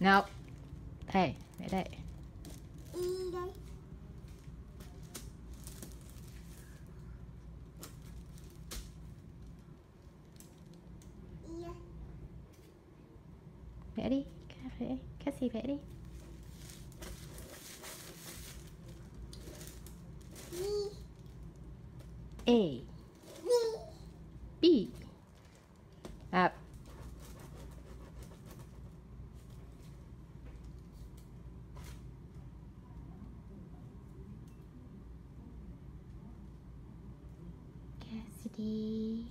Nope. Đây, để đây. Y đây. Y đây. Vẽ đi. Vẽ. Cassie vẽ đi. Y. A. B. Up. 一